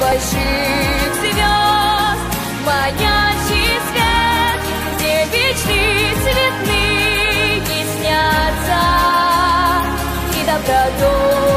больших звезд, манящий свет, где мечты цветные снятся, и добродушные